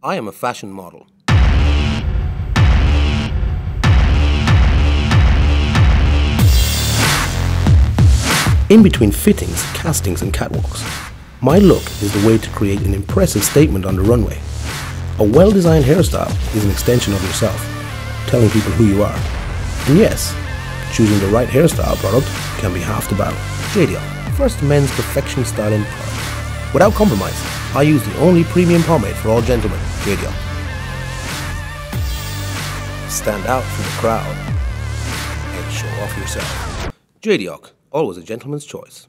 I am a fashion model. In between fittings, castings, and catwalks, my look is the way to create an impressive statement on the runway. A well designed hairstyle is an extension of yourself, telling people who you are. And yes, choosing the right hairstyle product can be half the battle. Jadioc, first men's perfection styling product. Without compromise, I use the only premium pomade for all gentlemen, Jadioc. Stand out from the crowd and show off yourself. Jadioc, always a gentleman's choice.